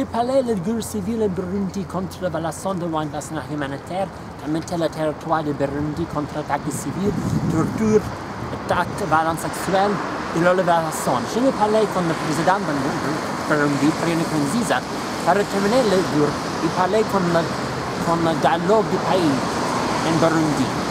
j'ai parlé de guerre civile en Burundi contre la violation de l'engagement humanitaire, commenté le territoire de Burundi contre attaques civiles, torture, attaques, violence sexuelle et l'élevation. Je vais parler avec le président de Burundi, Pierre Nkurunziza, pour terminer le guerre et parler con le, le dialogue du pays en Burundi.